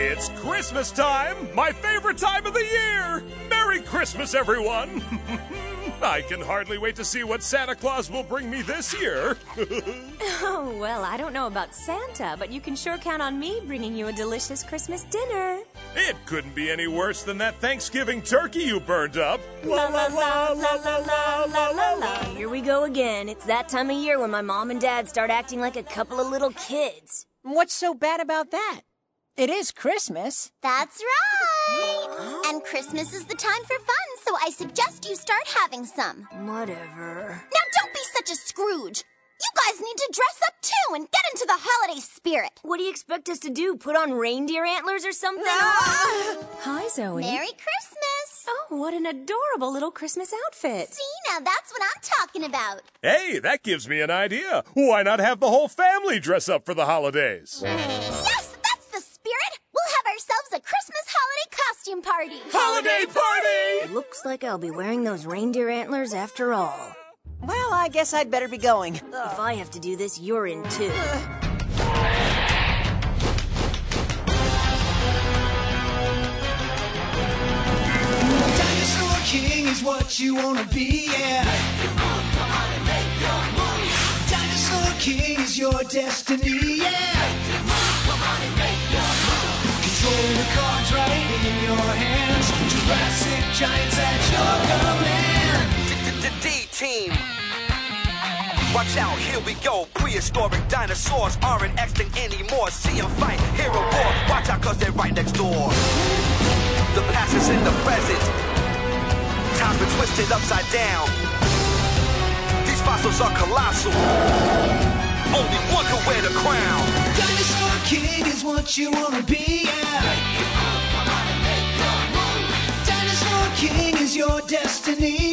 It's Christmas time, my favorite time of the year. Merry Christmas, everyone. I can hardly wait to see what Santa Claus will bring me this year. Oh, well, I don't know about Santa, but you can sure count on me bringing you a delicious Christmas dinner. it couldn't be any worse than that Thanksgiving turkey you burned up. La la la la la la la la la. Here we go again. It's that time of year when my mom and dad start acting like a couple of little kids. What's so bad about that? It is Christmas. That's right. And Christmas is the time for fun, so I suggest you start having some. Whatever. Now don't be such a Scrooge. You guys need to dress up too and get into the holiday spirit. What do you expect us to do? Put on reindeer antlers or something? Ah! Hi, Zoe. Merry Christmas. Oh, what an adorable little Christmas outfit. See, now that's what I'm talking about. Hey, that gives me an idea. Why not have the whole family dress up for the holidays? Yes, that's the spirit. We'll have ourselves a Christmas holiday costume party. Holiday party! Looks like I'll be wearing those reindeer antlers after all. Well, I guess I'd better be going. If I have to do this, you're in too. Dinosaur King is what you wanna be, yeah. Dinosaur King is your destiny, yeah. The cards right in your hands. Jurassic giants at your command. D-Team. Watch out, here we go. Prehistoric dinosaurs aren't extinct anymore. See See 'em fight, hear a roar. Watch out, cause they're right next door. The past is in the present. Time's been twisted upside down. These fossils are colossal. Only one can wear the crown. King is what you wanna be, yeah. Dinosaur King is your destiny,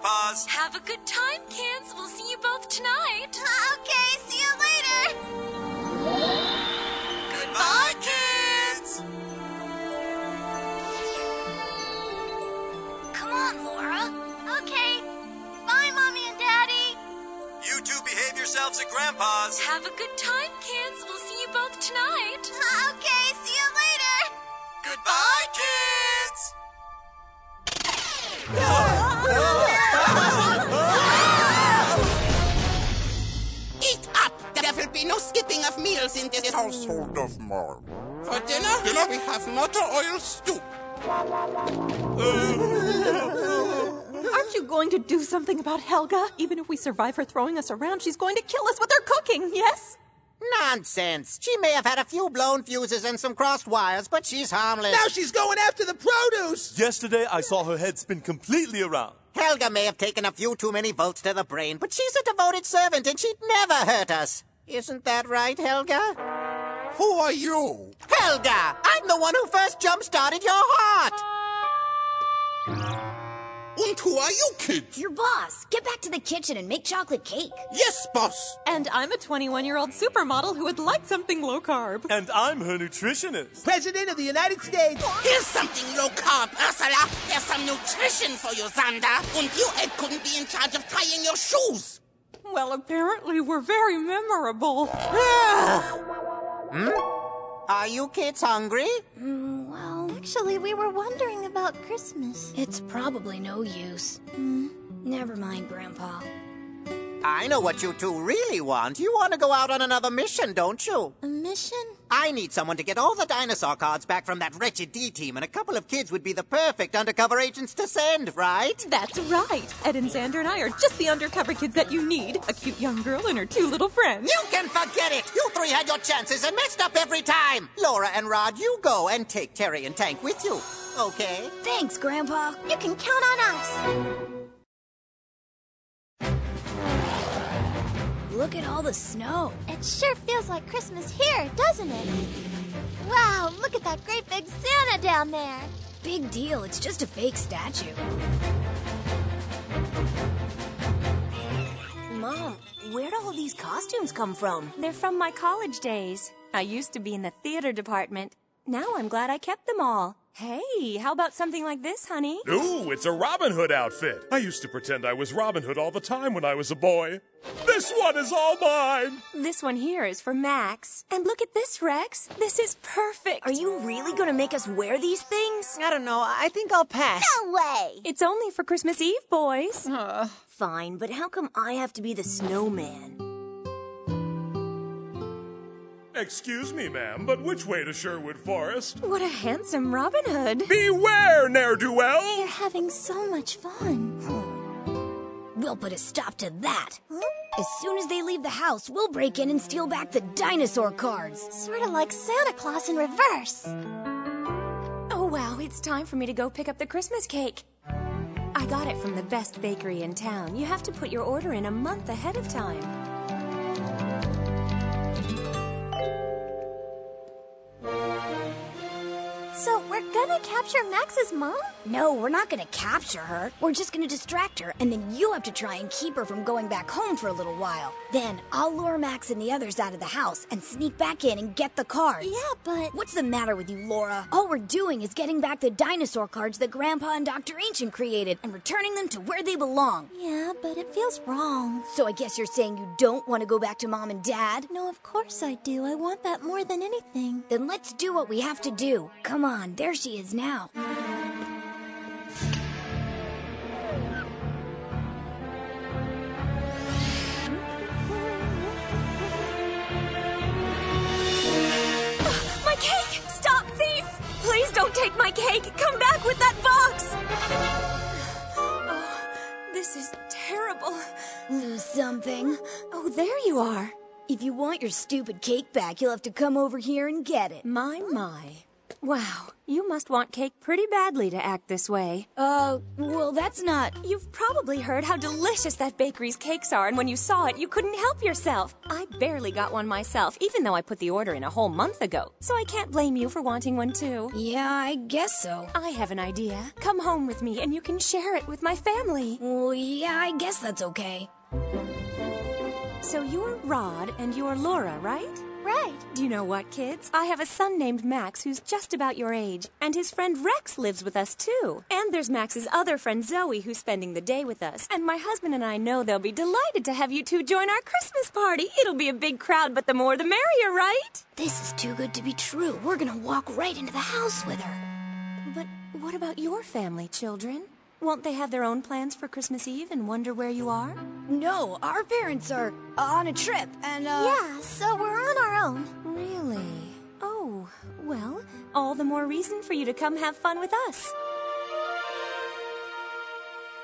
Grandpa's. Have a good time, kids. We'll see you both tonight. Okay, see you later. Goodbye, kids. Come on, Laura. Okay. Bye, Mommy and Daddy. You two behave yourselves at Grandpa's. Have a good time, kids. We'll see you both tonight. Okay, see you later. Goodbye, kids. Be no skipping of meals in this household of mine. For dinner, dinner, we have motor oil stew. Aren't you going to do something about Helga? Even if we survive her throwing us around, she's going to kill us with her cooking, yes? Nonsense. She may have had a few blown fuses and some crossed wires, but she's harmless. Now she's going after the produce! Yesterday, I saw her head spin completely around. Helga may have taken a few too many volts to the brain, but she's a devoted servant and she'd never hurt us. Isn't that right, Helga? Who are you? Helga! I'm the one who first jump-started your heart! And who are you, kids? Your boss. Get back to the kitchen and make chocolate cake. Yes, boss. And I'm a 21 year old supermodel who would like something low carb. And I'm her nutritionist. President of the United States. Here's something low carb, Ursula. Here's some nutrition for you, Zander. And you, Ed, couldn't be in charge of tying your shoes. Well, apparently we're very memorable. Are you kids hungry? Mm, well, actually, we were wondering about Christmas. It's probably no use. Never mind, Grandpa. I know what you two really want. You want to go out on another mission, don't you? A mission? I need someone to get all the dinosaur cards back from that wretched D team, and a couple of kids would be the perfect undercover agents to send, right? That's right. Ed and Zander and I are just the undercover kids that you need. A cute young girl and her two little friends. You can forget it! You three had your chances and messed up every time! Laura and Rod, you go and take Terry and Tank with you. Okay? Thanks, Grandpa. You can count on us. Look at all the snow. It sure feels like Christmas here, doesn't it? Wow, look at that great big Santa down there. Big deal. It's just a fake statue. Mom, where'd all these these costumes come from? They're from my college days. I used to be in the theater department. Now I'm glad I kept them all. Hey, how about something like this, honey? Ooh, it's a Robin Hood outfit. I used to pretend I was Robin Hood all the time when I was a boy. This one is all mine. This one here is for Max. And look at this, Rex. This is perfect. Are you really gonna make us wear these things? I don't know. I think I'll pass. No way! It's only for Christmas Eve, boys. Fine, but how come I have to be the snowman? Excuse me, ma'am, but which way to Sherwood Forest? What a handsome Robin Hood. Beware, ne'er do well! They're having so much fun. Hmm. We'll put a stop to that. Hmm? As soon as they leave the house, we'll break in and steal back the dinosaur cards. Sort of like Santa Claus in reverse. Oh, wow, it's time for me to go pick up the Christmas cake. I got it from the best bakery in town. You have to put your order in a month ahead of time. Gonna capture Max's mom? No, we're not gonna capture her. We're just gonna distract her, and then you have to try and keep her from going back home for a little while. Then I'll lure Max and the others out of the house and sneak back in and get the cards. Yeah, but What's the matter with you, Laura? All we're doing is getting back the dinosaur cards that Grandpa and Dr. Ancient created and returning them to where they belong. yeah, but it feels wrong. So I guess you're saying you don't want to go back to Mom and Dad? No, of course I do. I want that more than anything. Then let's do what we have to do. Come on, there she is now. My cake! Stop, thief! Please don't take my cake! Come back with that box! Oh, this is terrible. Lose something. Oh, there you are. If you want your stupid cake back, you'll have to come over here and get it. My, my. Wow, you must want cake pretty badly to act this way. Uh, well, that's not. You've probably heard how delicious that bakery's cakes are, and when you saw it, you couldn't help yourself. I barely got one myself, even though I put the order in a whole month ago. So I can't blame you for wanting one too. Yeah, I guess so. I have an idea. Come home with me, and you can share it with my family. Well, yeah, I guess that's okay. So you're Rod and you're Laura, right? Right. Do you know what, kids? I have a son named Max who's just about your age, and his friend Rex lives with us too. And there's Max's other friend Zoe who's spending the day with us. And my husband and I know they'll be delighted to have you two join our Christmas party. It'll be a big crowd, but the more the merrier, right? This is too good to be true. We're gonna walk right into the house with her. But what about your family, children? Won't they have their own plans for Christmas Eve and wonder where you are? No, our parents are on a trip, and, uh. Yeah, so we're on our own. Really? Oh, well, all the more reason for you to come have fun with us.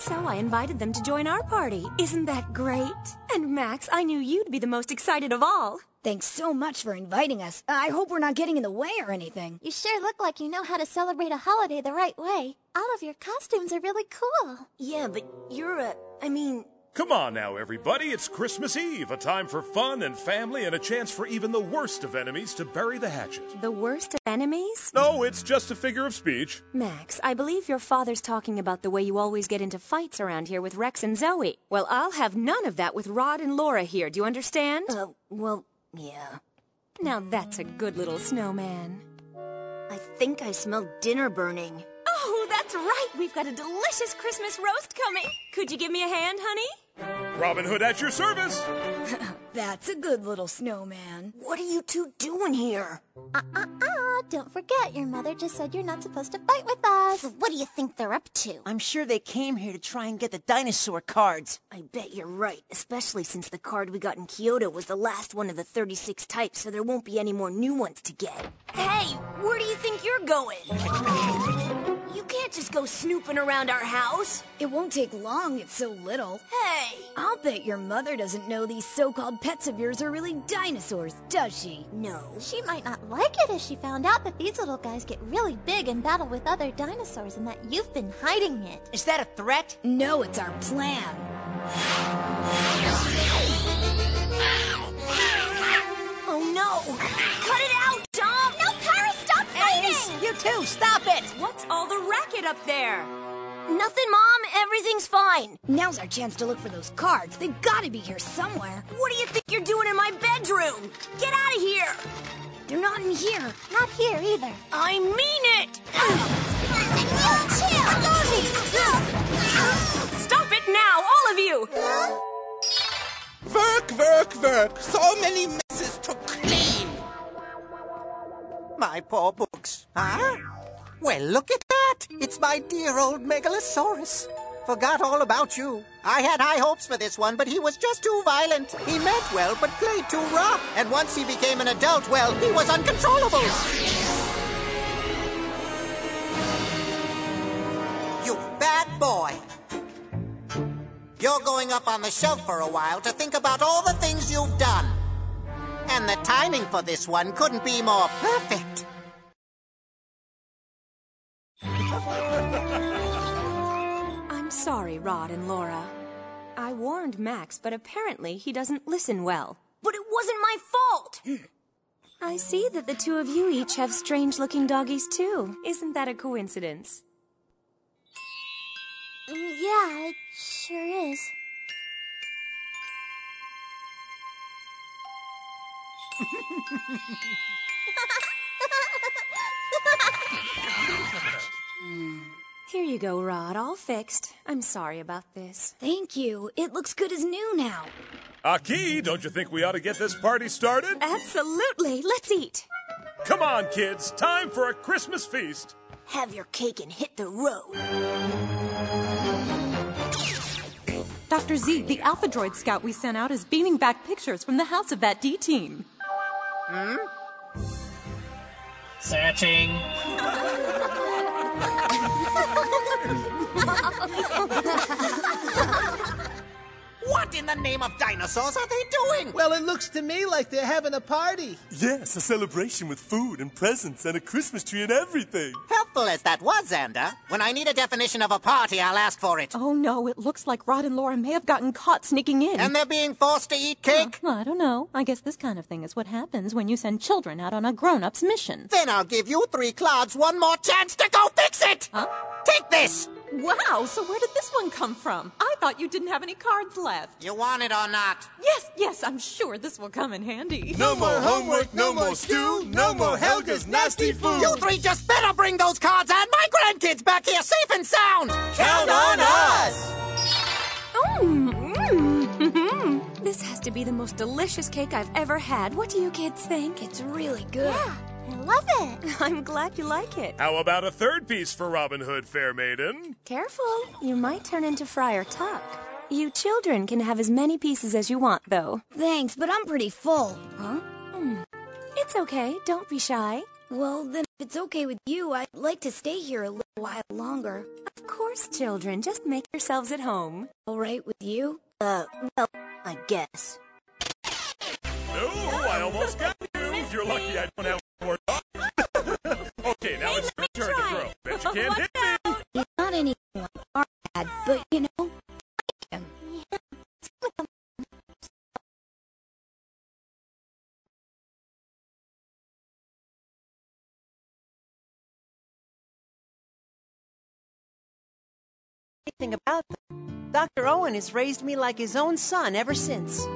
So I invited them to join our party. Isn't that great? And Max, I knew you'd be the most excited of all. Thanks so much for inviting us. I hope we're not getting in the way or anything. You sure look like you know how to celebrate a holiday the right way. All of your costumes are really cool. Yeah, but you're a. I mean, Come on now, everybody. It's Christmas Eve, a time for fun and family and a chance for even the worst of enemies to bury the hatchet. The worst of enemies? No, it's just a figure of speech. Max, I believe your father's talking about the way you always get into fights around here with Rex and Zoe. Well, I'll have none of that with Rod and Laura here. Do you understand? uh, well, yeah. Now that's a good little snowman. I think I smell dinner burning. That's right. We've got a delicious Christmas roast coming. Could you give me a hand, honey? Robin Hood at your service. That's a good little snowman. What are you two doing here? Uh-uh-uh, don't forget, your mother just said you're not supposed to fight with us. what do you think they're up to? I'm sure they came here to try and get the dinosaur cards. I bet you're right, especially since the card we got in Kyoto was the last one of the 36 types, so there won't be any more new ones to get. Hey, where do you think you're going? You can't just go snooping around our house. It won't take long, it's so little. Hey! I'll bet your mother doesn't know these so-called pets of yours are really dinosaurs, does she? No. She might not like it if she found out that these little guys get really big and battle with other dinosaurs and that you've been hiding it. Is that a threat? No, it's our plan. Oh no! Fighting! You too, stop it! What's all the racket up there? Nothing, Mom. Everything's fine. Now's our chance to look for those cards. They've got to be here somewhere. What do you think you're doing in my bedroom? Get out of here! They're not in here. Not here either. I mean it! Stop it now, all of you! Work, work, work. So many messes to clean. My poor books. Huh? Well, look at that. It's my dear old Megalosaurus. Forgot all about you. I had high hopes for this one, but he was just too violent. He meant well, but played too rough. And once he became an adult, well, he was uncontrollable. You bad boy. You're going up on the shelf for a while to think about all the things you've done. And the timing for this one couldn't be more perfect. Sorry, Rod and Laura. I warned Max, but apparently he doesn't listen well. But it wasn't my fault! I see that the two of you each have strange looking doggies too. Isn't that a coincidence? Mm, Yeah, it sure is. Here you go, Rod, all fixed. I'm sorry about this. Thank you. It looks good as new now. Aki, don't you think we ought to get this party started? Absolutely. Let's eat. Come on, kids. Time for a Christmas feast. Have your cake and hit the road. Dr. Z, the Alpha Droid scout we sent out is beaming back pictures from the house of that D team. Hmm? Searching. What in the name of dinosaurs are they doing? Well, it looks to me like they're having a party. Yes, a celebration with food and presents and a Christmas tree and everything. Helpful as that was, Zander. When I need a definition of a party, I'll ask for it. Oh no, it looks like Rod and Laura may have gotten caught sneaking in. And they're being forced to eat cake? I don't know. I guess this kind of thing is what happens when you send children out on a grown up's mission. Then I'll give you three clods one more chance to go fix it! Huh? Take this! Wow, so where did this one come from? I thought you didn't have any cards left. You want it or not? Yes, yes, I'm sure this will come in handy. No more homework, no more stew, no more Helga's nasty food. You three just better bring those cards and my grandkids back here safe and sound! Count on us! Mm. this has to be the most delicious cake I've ever had. What do you kids think? It's really good. Yeah, I love it. I'm glad you like it. How about a third piece for Robin Hood, fair maiden? Careful, you might turn into Friar Tuck. You children can have as many pieces as you want, though. Thanks, but I'm pretty full. Huh? Hmm. It's okay. Don't be shy. Well, then, if it's okay with you, I'd like to stay here a little while longer. Of course, children. Just make yourselves at home. All right with you? Uh, well, I guess. Oh, I almost got you. You're lucky I don't have more can't hit me. He's not anything like our dad, but you know, I like him. Anything about them. Dr. Owen has raised me like his own son ever since.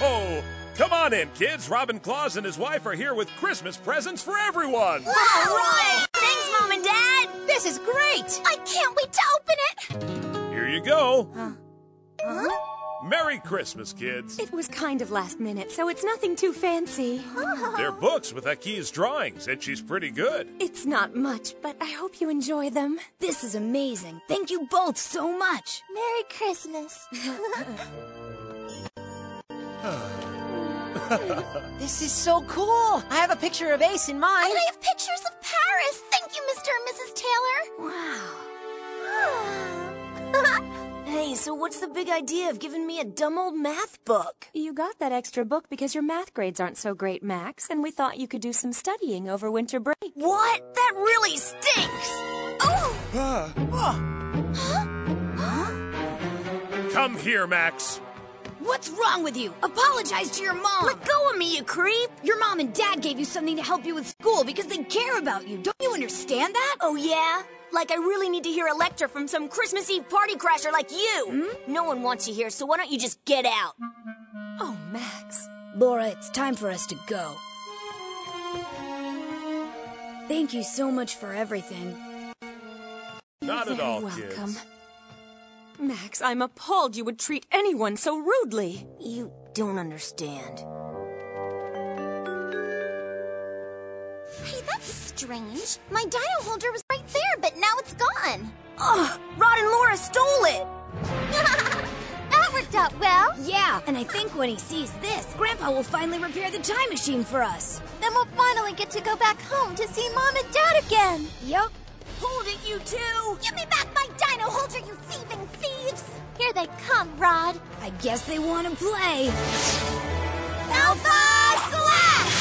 Ho, ho, ho! Come on in, kids. Robin Claus and his wife are here with Christmas presents for everyone. All right! Thanks, Mom and Dad! This is great! I can't wait to open it. Here you go. Huh? Merry Christmas, kids. It was kind of last minute, so it's nothing too fancy. They're books with Aki's drawings, and she's pretty good. It's not much, but I hope you enjoy them. This is amazing. Thank you both so much. Merry Christmas. This is so cool! I have a picture of Ace in mine. And I oh, have pictures of Paris. Thank you, Mr. and Mrs. Taylor. Wow. Hey, so what's the big idea of giving me a dumb old math book? You got that extra book because your math grades aren't so great, Max, and we thought you could do some studying over winter break. What? That really stinks! Oh! Come here, Max. What's wrong with you? Apologize to your mom. Let go of me, you creep. Your mom and dad gave you something to help you with school because they care about you. Don't you You understand that? Oh, yeah? Like I really need to hear a lecture from some Christmas Eve party crasher like you. Hmm? No one wants you here, so why don't you just get out? Oh, Max. Laura, it's time for us to go. Thank you so much for everything. Not You're at all, welcome. kids. Max, I'm appalled you would treat anyone so rudely. You don't understand. Hey, that's strange. My dino holder was right there, but now it's gone. Ugh, Rod and Laura stole it! that worked out well. Yeah, and I think when he sees this, Grandpa will finally repair the time machine for us. Then we'll finally get to go back home to see Mom and Dad again. Yep. Hold it, you two! Give me back my dino holder, you thieving thieves! Here they come, Rod. I guess they want to play. Alpha Slash!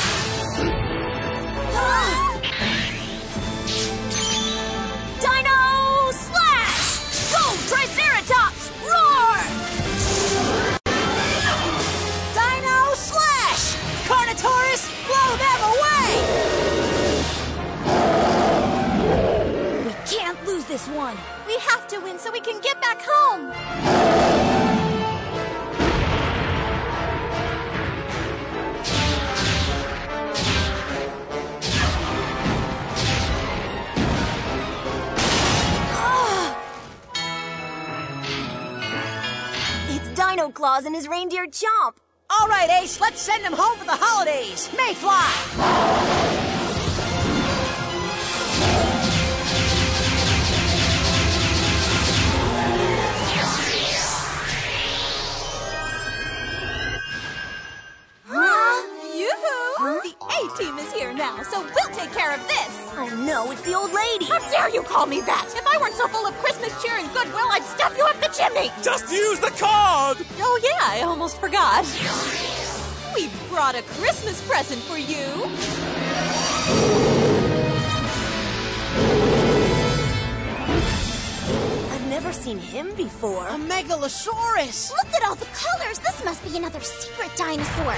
This one. We have to win so we can get back home. Ah. It's Dino Claus and his reindeer Chomp. All right, Ace, let's send them home for the holidays. Mayfly! Here now, so we'll take care of this. Oh no, it's the old lady. How dare you call me that? If I weren't so full of Christmas cheer and goodwill, I'd stuff you up the chimney. Just use the card! Oh yeah, I almost forgot. We've brought a Christmas present for you. I've never seen him before. A megalosaurus! Look at all the colors. This must be another secret dinosaur.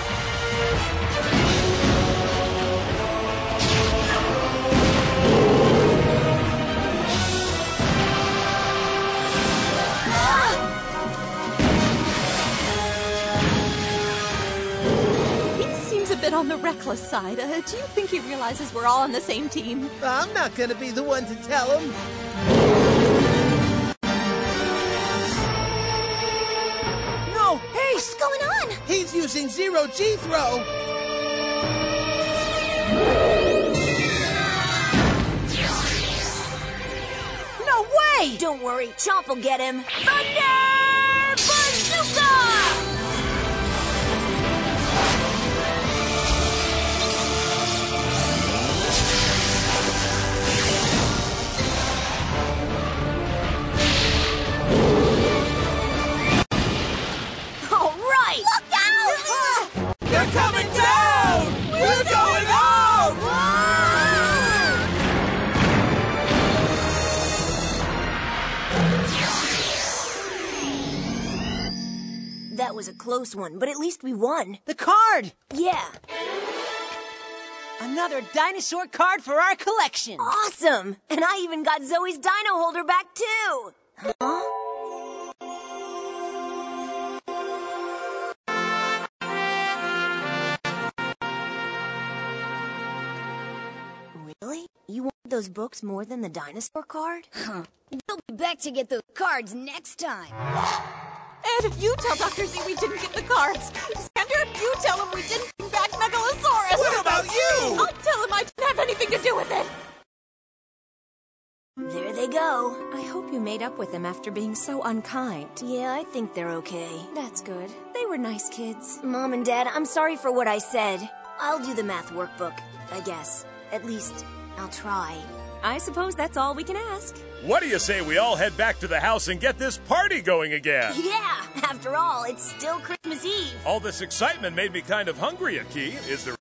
On the reckless side. Uh, do you think he realizes we're all on the same team? I'm not gonna be the one to tell him. No, Ace! What's going on? He's using zero G throw. No way! Don't worry, Chomp will get him. Thunder close one, but at least we won. The card! Yeah, Another dinosaur card for our collection! awesome! And I even got Zoe's dino holder back too! Huh? Really? You want those books more than the dinosaur card? Huh. We'll be back to get those cards next time. And if you tell Dr. Z we didn't get the cards, Zander, you tell him we didn't bring back Megalosaurus. What about you? I'll tell him I didn't have anything to do with it. There they go. I hope you made up with them after being so unkind. Yeah, I think they're okay. That's good. They were nice kids. Mom and Dad, I'm sorry for what I said. I'll do the math workbook, I guess. At least, I'll try. I suppose that's all we can ask. What do you say we all head back to the house and get this party going again? Yeah, after all, it's still Christmas Eve. All this excitement made me kind of hungry, Aki. Is there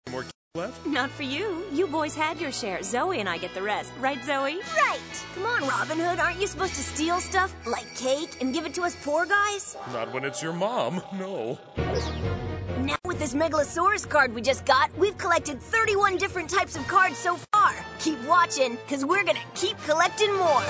left? Not for you. You boys had your share. Zoe and I get the rest. Right, Zoe? Right! Come on, Robin Hood, aren't you supposed to steal stuff, like cake, and give it to us poor guys? Not when it's your mom, no. Now with this Megalosaurus card we just got, we've collected 31 different types of cards so far. Keep watching, because we're gonna keep collecting more.